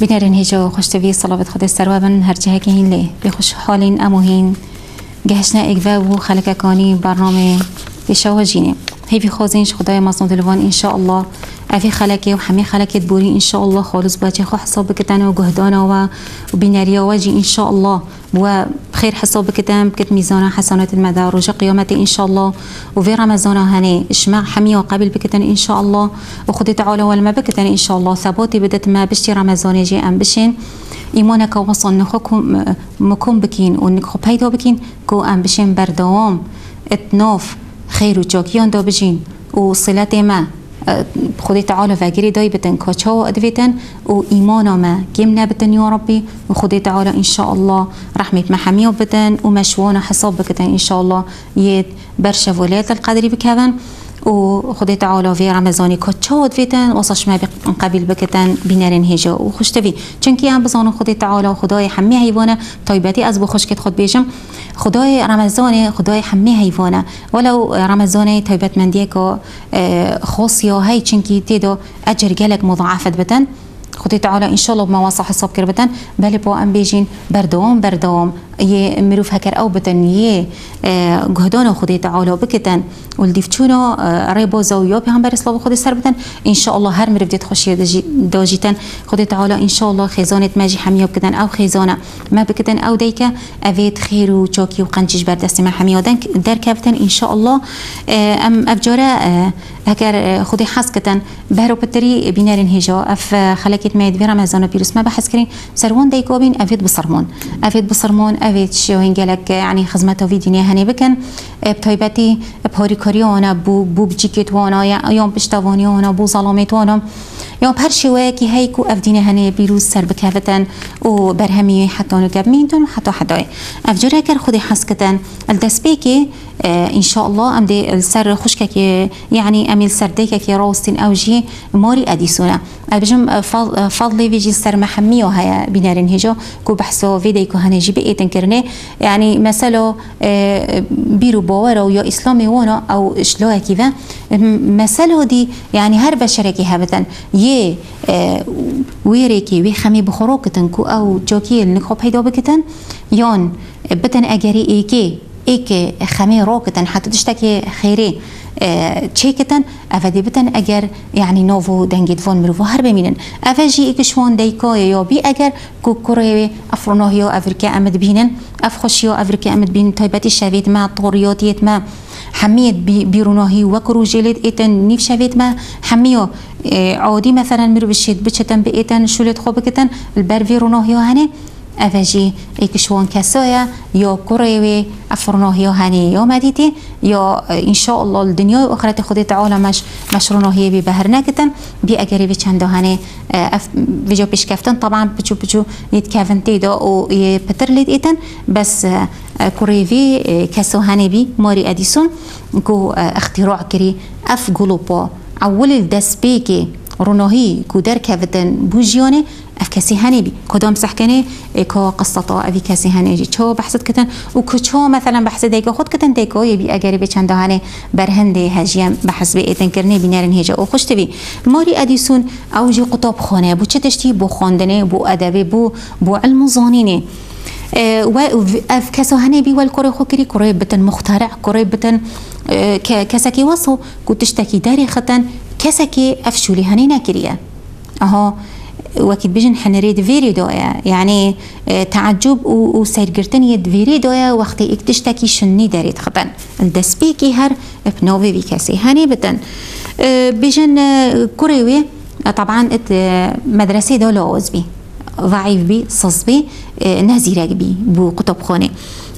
بنارن هیجا خوشتوی صلابت خود سروابن هر جه که هین لی بخوش حالین آموزین هین گهشنا و خلق کانی برنامه بشاو جینه هیوی خوزینش خدای مصنود الوان انشاءالله أفي خلقي وحمي خلقي تبوري إن شاء الله خالص. باجي خو حساب كتانا وجهدانا وبناريا واجي إن شاء الله. وبخير حساب كتان بكت ميزانا حسنات المدار رجع قيامتي إن شاء الله. وفي رمضان هني إشمع حمي وقبل بكتان إن شاء الله. وخدي تعالى والما بكتان إن شاء الله. ثباتي بدت ما بشتي رمضان يجي أم بشين. إيمانك وصل نخوكم مكم بكين. ونخو بيدا بكين. كو أم بشين بردوام. اتناف. خير و جاكيان دا بجين. و صلت ما. خودی تعالی وگری دای بتن کاچا و ادویتن و ایمان ما کم نبتن یا ربی و خودی تعالی ان شاء الله رحمت محمی بتن و مشوان حساب بکتن ان شاء الله ید برش ولایت القدری بکون. و خدای تعالی في رمضانی که چاد ویتن واسش ما قبیل بکتن بینرین هجا و خوش تبی چونکی هم بزان خدای تعالی و خدای همه حیوانه تایبتی از بخوش کت خود بیشم. خدای رمضان خدای همه حیوانه. ولو رمضان تایبت مندیه که خاص یا هی چونکی تیدو اجر گلک مضاعفت بتن. خدای تعالی ان شاء الله بمواصع حساب كربتن بل بو ام بيجين بردوم بردوم يه مروف هكر آو بتن يه جهدان خدای تعالی بكتن والديفتشونا ريبو زويو بيغمبر اسلام خدای سر بتن. ان شاء الله هر مرف ديت خوشي داجيتن خدای تعالی ان شاء الله خزانه ماجي حميه بكتن آو خزانه ما بكتن آو ديكا افيت خير و چاكي و قنجش بردست ما حميه در كابتن ان شاء الله ام افجاره هكر خدای حس كتن بهرو بتري بينارن هجا اف خلكت ميد في رمضان بيروس ما بحس كرين سروان بين افيت بصرمون افيت بصرمون افيت شوين قالك يعني خدمته في دنيا هني بكن بتايبتي بهوري كاريانا بو بو بجيكت وأنا يوم بشتواني وأنا بو ظلامت وأنا يوم بهر شوي كي هيكو افدينا هني بيروس سر بكافتن و برهمي حتى نكب مينتون حتى حداي افجر كر خدي حسكتن. الدسبيكي إن شاء الله أم دي السر خشكك يعني اميل سرديك كي روستين أو جي موري أديسونا. بجم فضلي فيجي سر محمي وهي بنارن هجو كو بحثو فيديكو هنجي بقيتن كرني يعني مثلا بيرو باورا يا اسلامي وأنا أو شلوها كيفا مثلا دي يعني هر بشركي هبتن. يه ويريكي وي خمي بخروكتن كو أو جوكي النكو بيدو بكتن يون بتن اجري ايكي ایک خمی روکتن حتی تشتكي خیری تشيكتن افدي بتن اگر يعني نوفو دنجيت فون مروفو هر بمينن افجي اكشوان ديكو يو بي اگر كو كوريوي افرونوهيو افريكا امد بينن افخشيو افريكا امد بين تايبتي شافيت ما طوريوتيت ما حميت بيرونوهي وكرو جيلت ايتن نيف شافيت ما حميو عودي مثلا مرو بشيت بچتن بإيتن شولت خوبكتن البر فيرونوهيو هاني افجي ايكشوان كسويا يو كوريوي افرنوهيو هاني يو مديتي يو ان شاء الله الدنيا واخرت خدي تعالى مش مشرونوهي ببهرنا كتن بي اگري بچندو هاني اف فيديو بيش كفتن طبعا بچو بچو يتكافن تيدو أو يبتر ليد ايتن بس كوريفي كسو هاني بي موري اديسون كو اختراع كري اف جلوبو اول الدس بيكي رونوهي كو در كفتن بوجيوني اف کسی هنی بی. کدام سحکنه؟ که قصة اوی کسی هنی جی. چو بحثت کتن؟ و کچو مثلا بحث دیگه؟ خود کتن دیگه یبی اگری به چند هنه برهنده هجیم بحث به ایتن کرنه بینرن هجا أو خوش تبی ماری ادیسون أو جی قطاب خانه بو چه تشتی بو خواندنه بو ادبه بو بو علم زانینه. و اف کسا هنه بی ول کره خو کری کره بتن مخترع کره بتن کسکی وصو تشتکی داری ختن کسکی افشولی هنه نکریه أها وكيد بيجن حنريد فيري دويا يعني تعجب وسيرقرتن يد فيري دويا وقت اكتشتكي شني داريت خطن الدسبيكي هر بنوفي بيكاسي هاني بتن. بيجن كوريوي طبعا مدرسة دولة أوزبي ضعيف بي صص بي نازيرك بي بو قطب خوني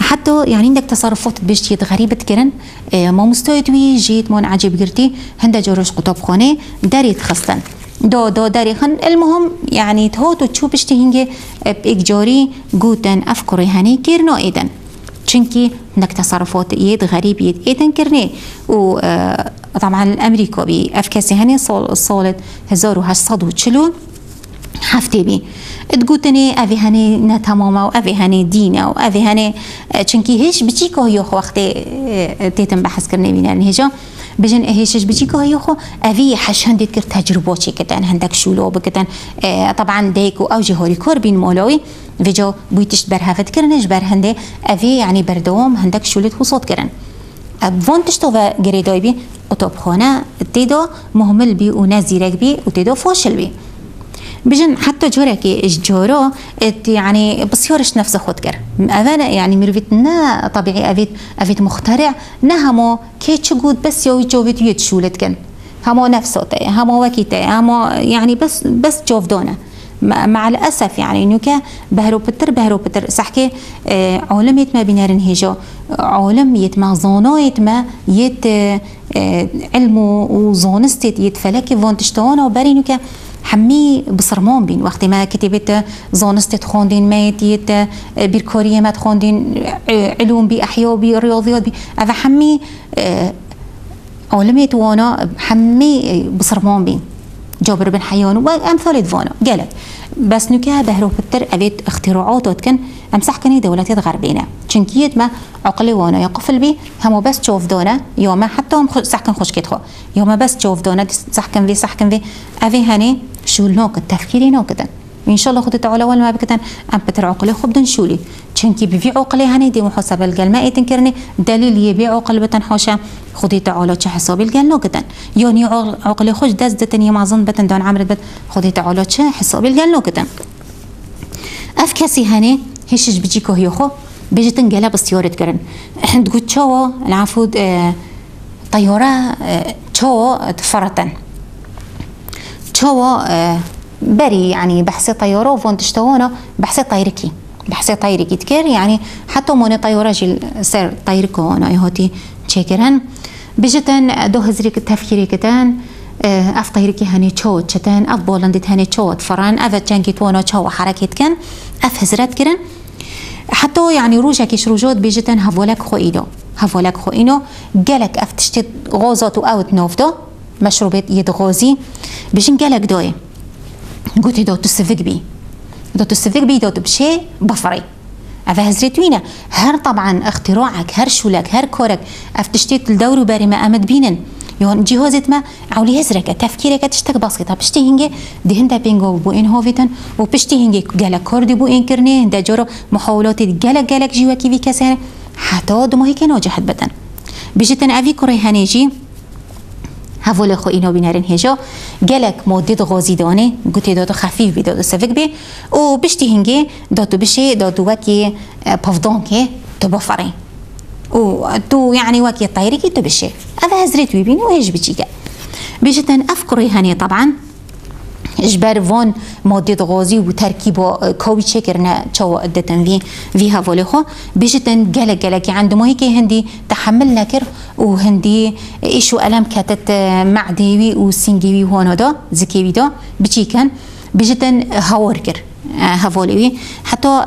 حتى يعني عندك تصرفات بشتيت غريبة كرن آه، ما مستوي جيت مون عجيب قرتي هندا جروش قطب خونه داريت خصن دو دو داري خن. المهم يعني تهوتو تشو بشتي تهنجي آه، بإجاري جوتن أفكري هني كيرنو إيدن. چونكي عندك تصرفات يد غريب يد إيدن كرني. و آه، طبعا الأمريكا بأفكاسي هني صالت صول صولة 1840 هفته بی. ادگوتنی اوی هنی نه نەتەمامە و اوی هنی دین و اوی هنی آه، چنکی هیچ بچی کۆ یۆخواختێ آه، آه، تێتم بە حەزکردن بینەن هێژە بجن هیچش بچی که کۆ یۆخۆ ئەوی حەش هەندێک کرد تەجربۆچی کردن هەندێک شولۆ بکردن. طبعاان دەیک و ئەوژی هۆری کار بین مۆلەوەی فجۆ بووی تشت بەرهافتکردنش بەر هەندێ اوی یعنی بەردەوام هەندێک شولت وان تشتو و گریدای بی ئۆتۆپخۆنە تیدا مهمل بی و نزیرک بی و تیدا فاشل بی. بجن حتى جورك جورو يعني بصيرش نفس خود أنا يعني مروفيت نا طبيعي أفيت أفيت مخترع نهمو كي تشجود بس يوي جوفيت يتشولت كن. همو نفسه همو وكيته همو يعني بس بس جوف دونه مع الأسف يعني انه كا بهرو بتر بهرو بتر. سحكي آه، علم يتما بنارن هيجو علم يتما زونو يتما يت آه، علمو وزونستيت يتفلكي فون تشتونه وبري انه حمي بصرمون بين وقت ما كتبت زونست تخوندين ميت يت بيركورية ما تخوندين علوم بأحياء برياضيات بي هذا حمي علميت وأنا حمي بصرمون بين. جابر بن حيان وامثال فانا. قالت بس نكا بهرو بتر أبيت اختراعات كان أمسح كني دولتي غربينا. چنكيت ما عقلي وأنا يقفل بي همو بس تشوف دونا يوم حتى هم سحكن خوش كتخو يوم بس تشوف دونا سحكن في سحكن في أفي هني شو نوك التفكيري نوكتن ان شاء الله خد تعالى ولا ما بكتن. أم بتر عقلي خب شولي. چنكي بفي عقلي هني دي محاسبه القلماء تنكرني دليل يبي عقل بتن حاشا خدي تعالى چه حسابي القل نوكتن يعني عقلي خوش دز دتن يما ظن بتن دون عمرت بت. خدي تعالى چه حسابي القل نوكتن اف كسي هني هيشش بجيكو هيوخو بيجتن قلب السيارة كرن تقول تشو العفو آه طيارة تشو تفرتن تشو آه بري يعني بحثي طيارة وفون تشتوانا بحثي طيركي بحثي طيركي تكر يعني حتى موني طيارة جيل سر طيركو أنا يهوتي تشكرن بجتن دو هزريك تفكيري كتان آه، أف طيركي هاني تشو تشتان أف بولندت هاني تشو تفران أف جانكي توانا تشو حركت كان أف هزرات كرن. حتى يعني روجا كيش روجوت بيجتن هفولك خو إيدو هفولك خو إينو. جالك أف تشتي غوزات أو تنوفدو مشروبات يد غوزي. بيجن جالك دوي. قلت دو تسفق بي. دو تسفق بي دو بشي بفري أفا هزريتوينة هر طبعا اختراعك هر شولك هر كورك اف تشتيت الدور باري ما آمد بينن. يون جهازت ما عولي هزرك تفكيرك تشتك بسيطة. بشتي هنجي دي هندا بينجو بو إن هوفيتن وبشتي هنجي جالك كوردي بو إن كرني هندا جورو محاولات جالك جالك جوا كيفي كسر حتى دمو هيك ناجحت بدن بيجتن أفي كوري هنيجي هفول خو اینو بینرین هجا گلک مدت غازی دانه گوتی دادو خفیف بی دادو سفک بی و بشتی هنگی دادو بشه دادو وکی پفدان که تو بفرین وتو يعني واكي الطيري كي تبشي هذا هزريت ويبيني وهيج بيجيكا بيجتن أفكري هاني طبعا اجبار فون مادة غازي وتركيبه كوي شكرنا شو ادتن في في هافولي خو بيجتن جلا جلا كي عنده ما هيك هندي تحمل نكر وهندي إيشو الم كاتت معديوي وسنجيوي هون دا زكيوي دا بيجي كان بيجتن هاوركر هافولي حتى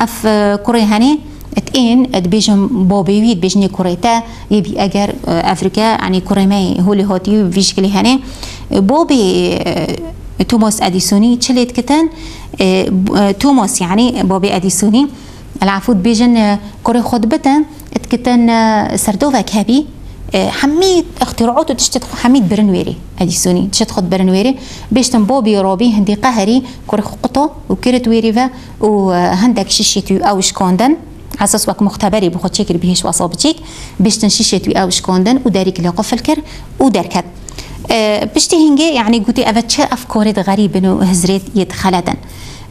أف كوري هاني اتين إدبيجم بوبيوي بيجني كوريتا يبي أجر أفريكا يعني كوريماي هولي هوتي فيشكلي هاني. بوبي توماس أديسوني تشليت كتن توماس يعني بوبي أديسوني. العفود بيجن كوري خطبتا اتكتن سردوفا كابي حميد اختراعاته تشتت حميد برنويري اديسوني تشت خد برنويري. بيشتن بوبي روبي هندي قهري كوري خطو وكرت ويريفا وهندك شيشيتو أو شكوندن. أساس وك مختبري بخود شكل بهش وصابتيك باش تنشيشت وي اوش كوندن وداريك اللي قفل كر ودركت أه بشتي هنجي يعني قلتي أفتشا أفكار غريب إنه هزريت يدخلتن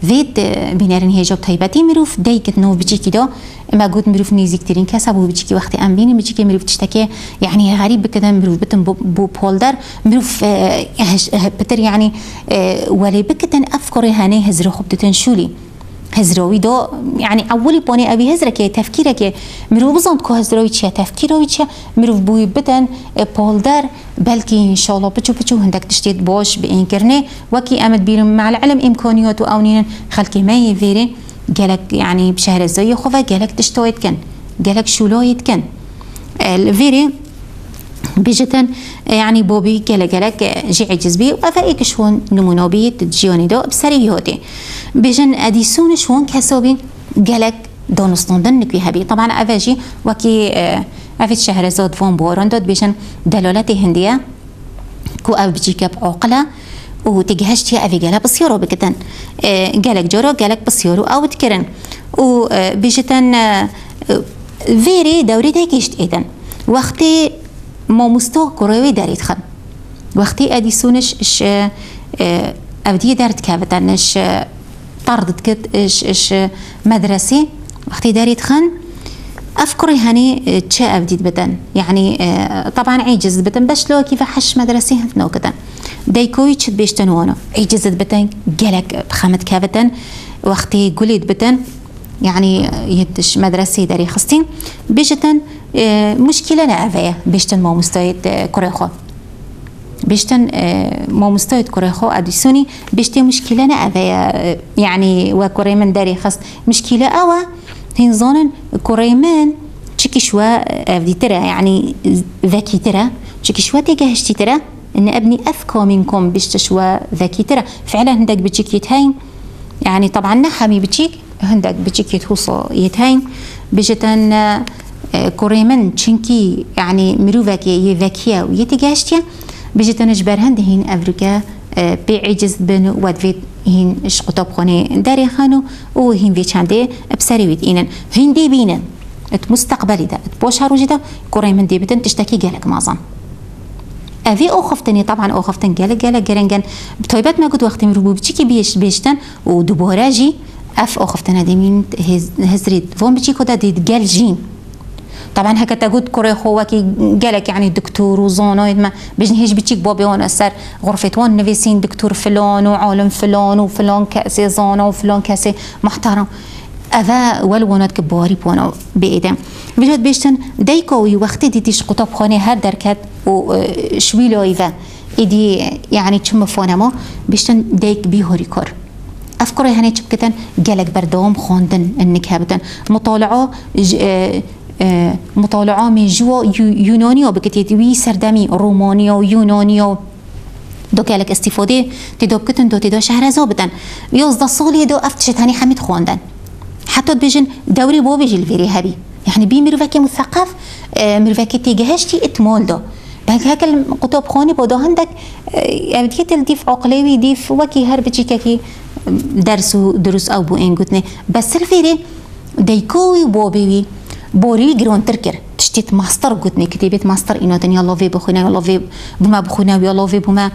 فيد بنارن هيجاب طيبتي مروف دايكت نو بيجي كده ما قلت مروف نيزي كتيرين كسب وبيجي وقت ام بيني بيجي مروف تشتكي يعني غريب كده مروف بتن بو بولدر مروف بتر يعني آه ولي بكتن افكار هاني هزر خبتتن شولي هزروی دو يعني اولي بوني ابي هزرك تفكيرك مرو بزند كو هزروي چيا تفكيروي چيا مرو بوي بدن بولدر بلكي ان شاء الله بچو بچو هندك تشتيت باش بين كرني وكي امد بيرم مع العلم امكانيات واونين خلقي ما يفيري قالك يعني بشهر الزي خوفا قالك تشتويت كن قالك شولويت كن الفيري بيجتن يعني بوبي كلا جلك جي عجز بي وأفايك شون نمونوبية تجيوني دو بسري يهودي بيجن أديسون شون كسوبين جلك دونستون دنك بها بي طبعا أفاجي وكي افت شهرزاد وان باران داد بيشن دلالت هندية. كو أو بجيك بعقلة و تجهشتي أفي جالا بسيارو بكتن. جالك جورو جالك بسيارو أو تكرن و بيجتن فيري دوري تاكيشت ايدن وقتی ما مستا کروی دارید خن وقتی ادیسونش اش اودی دارد كافتنش طردت كت اش اش مدرسي وقتی دارید خن أفكري هني تشا أبديت بدن؟ يعني طبعا عيجز بدن. بس لو كيف حش مدرسي هنو كدن دايكوي تشد بيشتن وأنا عيجزت بدن جلك بخمت كافتن وقتي قليت بدن يعني يدش مدرسي داري خستين بيجتن مشكلة نعفية بيشتن ما مستويت كوريخو. بيشتن ما مستويت كوريخو أديسوني. بيشتن مشكلة نعفية يعني وكوري من داري خست. مشكلة أوا هين ظنن كوريمان تشكي شوا أفدي ترى. يعني ذكي ترى. تشكي شوا تيجهشتي ترى. إن أبني أذكى منكم بيشتشوا ذكي ترى. فعلا هندك بتشيك يتهين. يعني طبعا نحمي بتشيك هندك بتشيك يتوصى يتهين بجتن كوريمن چنكي يعني مروفك يذكية ويتجاشتيا بجتن جبر هند هين أفريقيا بعجز بن ودفيت هين اش قطب خانه داري خانو و هين في چنده بسري ويت إنن هين دي بينن ات مستقبلي ده ات بوش هروجي ده كوريمن دي بتن تشتكي جالك مازن. أفي أو خفتني طبعا أو خفتن جالك جالك جرنجن. بطيبات ما قد وقت مربو بتشكي بيش بيشتن ودبورا جي أف أو خفتنا دي مين هزريد فون بتشي كودا دي جال جين. طبعا هكا تقول كوري خواكي جالك يعني دكتور وزونو ما بجن هيج بتشيك بوبي وأنا سر غرفة وان نفيسين دكتور فلان وعالم فلان وفلان كأسي زونو وفلان كأسي محترم. أذا ولونات كباري بوانا بإيدم بجد بيشتن دايكو وقتی دیتیش قطب خانه هر درکت و شویلو ایوه ایدی يعني چم فانما بيشتن دايك بيهوري كور. أفكار هني كتن جالك بردوم خواندن إنك هبتن مطالعة مطالعة من جوا يونانيا بكتيت وي سردمي رومانيا ويونانيا دو كالك استفادة تدو بكتن دو تدو شهر زابتن يوزد صالي دو افتشت هني حميد خواندن حتى بيجن دوري بو بيجي الفيري هبي يعني بي مروفاكي مثقف مروفاكي تيجهشتي اتمال دو. بهك هكا القطب خاني بودا هندك ابديت الديف عقليوي ديف وكي هر بجيكاكي درس دروس أو بو این گوتنه بس الفيري ديكوي بوبيوي بوري جرون تركر تشتيت ماستر قلتني كتبت ماستر الله في بخونا يلا في بما بخونا ويلا في بما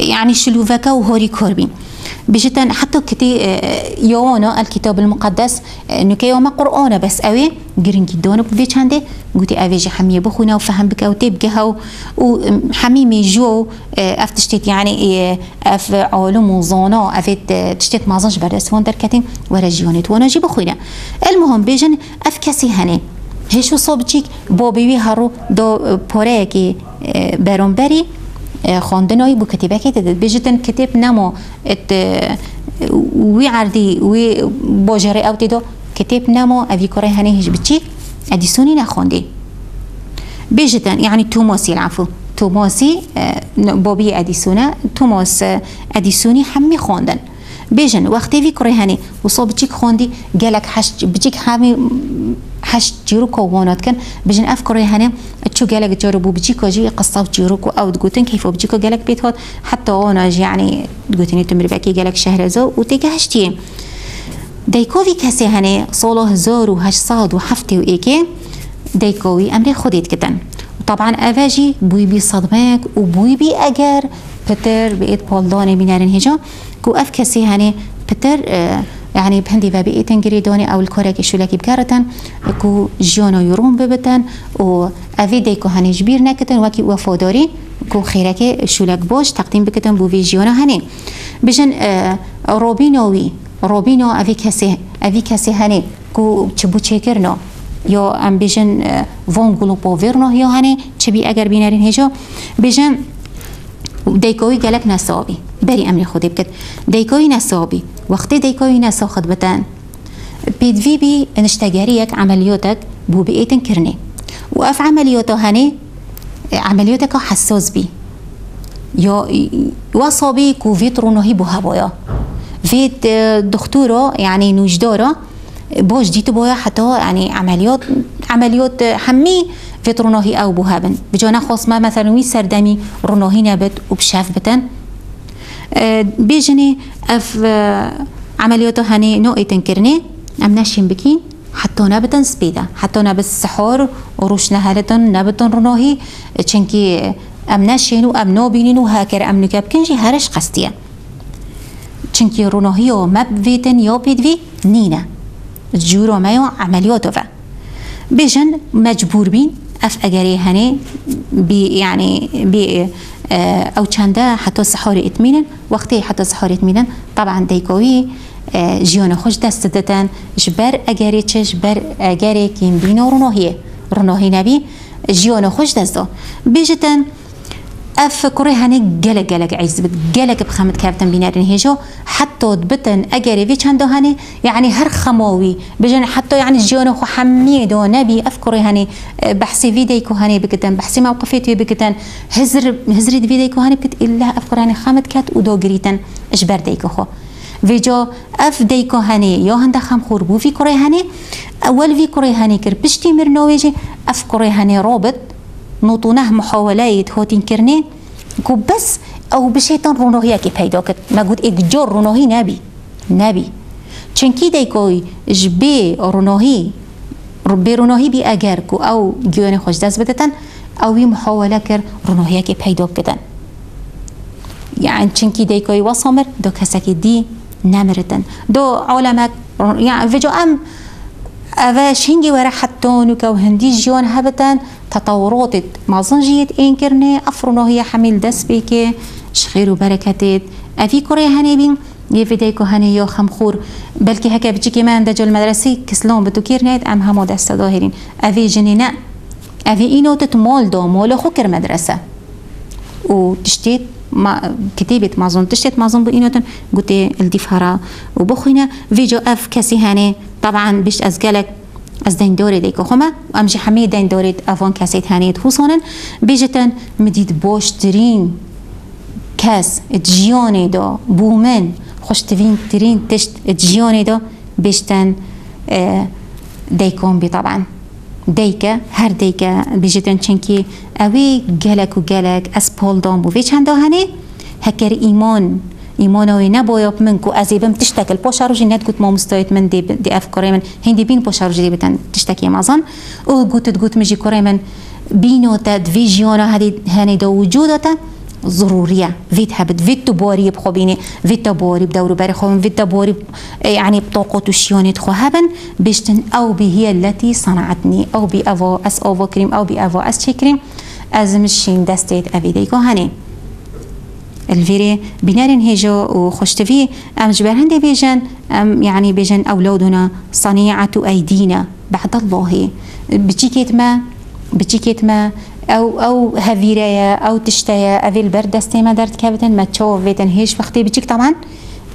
يعني شلوفكا وهوري كوربين بجتن حتى كتي يوانا الكتاب المقدس نكي يوم قرآن بس أوي جرين جدون بفيش عندي قلت أوي جي حمية بخونا وفهم بك وتبقى وحميمي جو أفتشتيت يعني أف علوم وزانا أفت تشتيت مازنش بردس وان دركتين ورا جيونت وأنا جي بخونا المهم بيجن أف كسي هني هشو صوبچیک با بیوی هرو دو پره که خواندنایی بو کتیبه که تدد بجتن کتاب نمو ات وی عردی وی باجره أو تدو كتاب نمو افي كوري هني هج بتشيك اديسوني نخوندي بجتن يعني توماسي العفو اديسونا توماس اديسوني حمي خوندن بيجن وقتی وی کره هنی و صوب بچیک خوندی گلک حش بچیک همی حش جيرو كوانات كان بجن افكار هني تشو جالك جربوا بجيكو جي قصة جيروكو أو تقولن كيف بجيكو جالك بيت هاد حتى أنا يعني تقولن تمر باكي جالك شهر زو وتيجي هشتي دايكوفي كسي هني صولو هزار وهش صاد وحفتي وإيكي دايكوي أمري خديت كتن وطبعا أفاجي بوي بي صدمك وبوي بي أجر بتر بقيت بولداني بينارن هجا. كو أف كسي پتر یعنی بهندی و به تنگری دانه او کارک شلکی بکارتن کو جيونو یورون ببتن و اوی ديكو که هنیش بیر نکتن وکی وفاداری کو خیرک شلک باش تقدیم بکتن بو وی جیانا هنی. بجن روبیناوی روبینا اوی کسی اوی کسی هنی کو چبو چکرنا یا ام بجن غلوبو باورنا یا هنی چبی اگر بينارين هجا؟ بجن دیکوی گلک نسابی بری امری خودی بکد دیکوی نسابی وقتی دیکوی نساخد بتن بيدفي بي نشتغاريك عملياتك بو بقيتن كرني وقف عملياته هني عملياتك حساس بي يا وصابي كو فيترو نهي بو هبايا فيت دكتورة يعني نوجدارة باش ديتو بويا حتى يعني عمليات حمي في روناهي أو بوهابن. بجانا خاص ما مثلا وي سردمي روناهي نبت وبشاف بتن. أه بيجني أف أه عمليات هني نوعي تنكرني أم ناشين بكين. حتى نبتن سبيدا. حتى نبت السحور وروش نهالتن نبتن روناهي چنكي أم ناشين و ام نوبينين و أم نكاب كنجي هرش قستيه چنكي روناهي و مب فيتن يو بيدوي نينا. جورو مايو عملياتو فا بيجن مجبور بين اف اگری هنه بی يعني بي آه، أو چنده حتی سحاری اتمینن وقتی حتی سحاری اتمینن طبعا دیکوی آه، جیان خوش دست دادن. جبر اگری چش بر اگری کین بینو رونوهیه رونوهی نبی جیان خوش دست دو بیجتن أف كوري هاني جلك جلك عز بت جلك بخمت كابتن بينارين هيجو. حتى بتن أجري في چندو هاني. يعني هر خماوي بجن حتى يعني جيونو خو حميد نبي أفكر هاني. بحسي فيديكو هاني بكتن. بحسي موقفيتي بكتن. هزر هزري فيديكو هاني بكت. إلا أفكر هاني خمت كات ودو جريتن اجبر ديكو خو. فيجو أف ديكو هاني. يو هندا خم خوربو في كوري هاني. أول في كوري هاني كر بشتي مرنويجي أف كوري هاني روبط نوطونه محاولات هوتين كرني كو بس أو بشيطان رونوهي كي پیدا کرد. ما گود اگجار رونوهي نبي نبي چنکی دیکوی جبه رونوهي ربي رونوهي بي اگر كو أو گیان خوش دست بدتن أو محاوله کر رونوهي كي پیدا کردن. يعني چنکی دیکوی وصامر دو کسکی دی نمرتن دو علماء يعني فيجو ام أفاش هنجي ورا حتون وكو هندي جيون هبتن تطورات مازنجيت إنكرني أفرنو هي حميل دس بيكي شخير وبركاتت أفي كوري هني بين؟ يفيديكو هني يو خمخور. بلكي هكا بتجي كمان دجو المدرسي كسلون بتوكيرنيت أم همو دست ظاهرين أفي جنينا أفي إينو تتمول دو مولو خوكر مدرسة. وتشتيت ما كتابة مازون تشتت مازون بإنوتن قلت الدفهرة وبخينا فيديو أف كسي هاني. طبعا بيش أزقلك. از دین دوری دیگه خمه امجی همه دین دارید؟ افان کسی تانید خوصانن بیجتن مدید باشترین کس جیان دا بومن خوشتوین ترین تشت جیان دا بیشتن دیکن بی طبعا دیکه هر دیکه بیجتن چنکی اوی گلک و گلک از پال دام بو وی چند هکر ایمان. ايمان ایمانوی نباید من کو از ایبم تشتکل پاشاروجی ند گوت ما مستویت من دی دی أف کاری من هندی بین پاشاروجی دی بتن تشتکی مازن. أو گوت گوت مجی کاری من بینو تد ویژیانا هدی هنی دو وجودتا ضرورية. فيت هبت فيت تبوري بخوبيني. فيت تبوري بدورو باري خوين فيت تبوري يعني بطاقة وشيوني تخو هبن بيشتن أو بي هي التي صنعتني. أو بي أفو أس أوفو كريم. أو بي أفو أس شي كريم. أزمشين دستيت أبي ديكو هني الفيري بنارن هيجو وخشتفي. أم جبر هندي بيجن أم يعني بيجن أولادنا صنيعة أيدينا بعد الله. بتشيكيت ما بتشيكيت ما أو أو هفيريا أو تشتيا افي البرد دستي ما درت كابتن ما تشوف فيتن هيش وقتي. بتشيك طبعا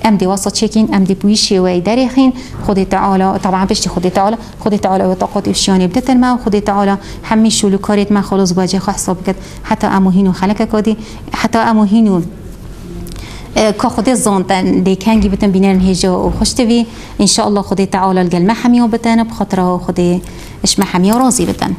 أم دي وسط شيكين أم دي بويشي وي داريخين. خدي تعالى طبعا بشتي خدي تعالى. خدي تعالى وطاقات افشياني بدت الماء خدي تعالى حمي شو لكاريت ما خلص باجي خو حساب حتى أمو هينو خلك كودي. حتى أمو هينو که خودی زانتن دیکنگی بتن بینن هیجا و خوشتوی. ان شاء الله خودی تعالی الگل محمی بتن بخاطر خودی اش محمی راضی بتن.